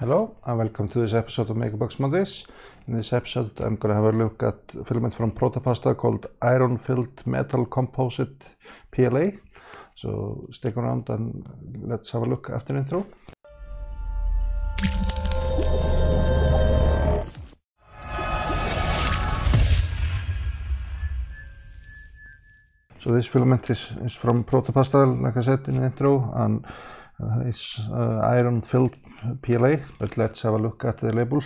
Hello and welcome to this episode of Makerbox Mondays. In this episode I'm going to have a look at filament from Protopasta called Iron Filled Metal Composite PLA. So stick around and let's have a look after intro. So this filament is, is from Protopasta like I said in the intro and it's uh, iron filled PLA but let's have a look at the label.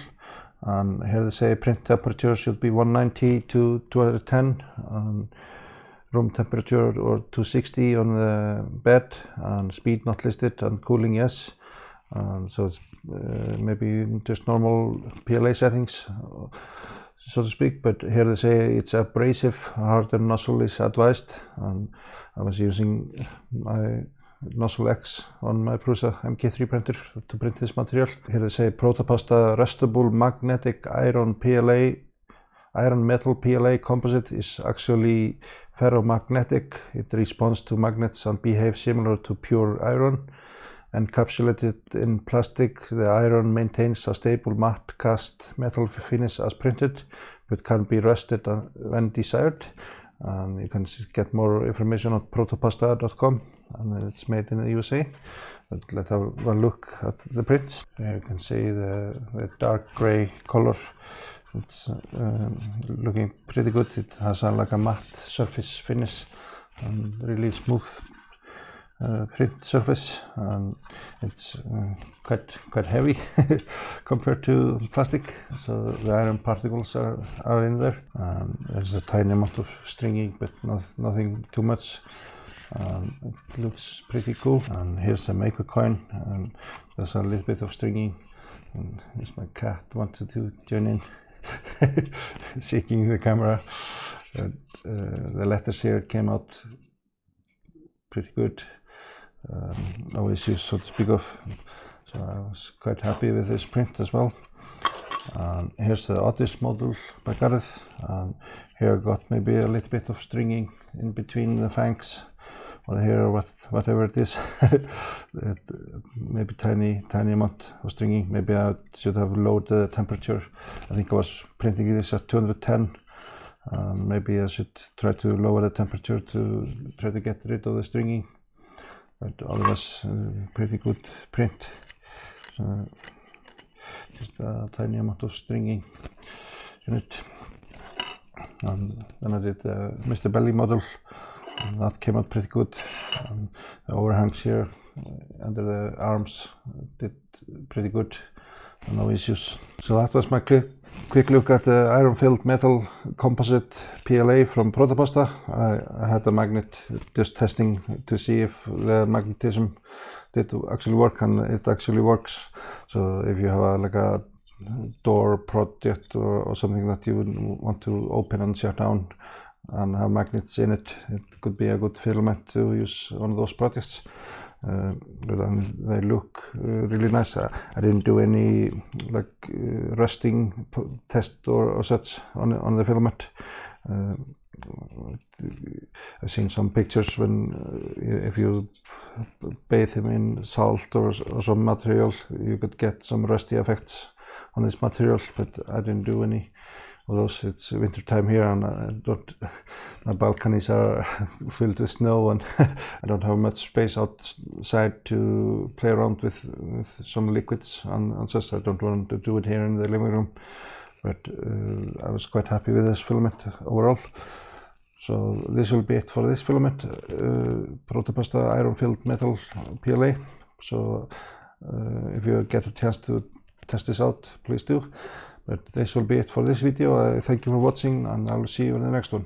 And here they say print temperature should be 190 to 210 and room temperature or 260 on the bed and speed not listed and cooling yes. Um, so it's uh, maybe just normal PLA settings so to speak but here they say it's abrasive harder nozzle is advised. And I was using my Nozzle X on my Prusa MK3 printer to print this material. Here they say Protopasta rustable magnetic iron PLA, iron metal PLA composite is actually ferromagnetic. It responds to magnets and behaves similar to pure iron. Encapsulated in plastic, the iron maintains a stable matte cast metal finish as printed, but can be rusted when desired. And you can get more information on protopasta.com and it's made in the USA. But let's have a look at the prints. Here you can see the, the dark gray color. It's um, looking pretty good. It has a, like a matte surface finish and really smooth uh, surface and it's uh, quite quite heavy compared to plastic. So the iron particles are, are in there. And there's a tiny amount of stringing but not, nothing too much. Um, it looks pretty cool. And here's a maker coin. And there's a little bit of stringing. And here's my cat wanted to join in shaking the camera. Uh, uh, the letters here came out pretty good um, no issues so to speak of. So I was quite happy with this print as well. And here's the Otis model by Gareth. And here I got maybe a little bit of stringing in between the fangs or here or what, whatever it is. It, maybe tiny tiny amount of stringing. Maybe I should have lowered the temperature. I think I was printing this at 210 um, maybe I should try to lower the temperature to try to get rid of the stringing but otherwise uh, pretty good print so just a tiny amount of stringing in it and then I did the Mr. Belly model and that came out pretty good. Um, the overhangs here uh, under the arms did pretty good, no issues. So that was my quick, quick look at the iron filled metal composite PLA from Protopasta. I, I had a magnet just testing to see if the magnetism did actually work and it actually works. So if you have a, like a door project or, or something that you want to open and shut down and have magnets in it. It could be a good filament to use on those projects. They look uh, really nice. I, didn't do any like uh, rusting test or, or, such on on the filament. I've seen some pictures when if you bathe them in salt or, or some material, you could get some rusty effects on this material, but I didn't do any although it's winter time here and I don't, my balconies are filled with snow and I don't have much space outside to play around with, with some liquids and, and such. I don't want to do it here in the living room, but uh, I was quite happy with this filament overall. So this will be it for this filament, uh, Protopasta iron filled metal PLA. So uh, if you get a chance to test this out, please do. But this will be it for this video. Uh, thank you for watching and I will see you in the next one.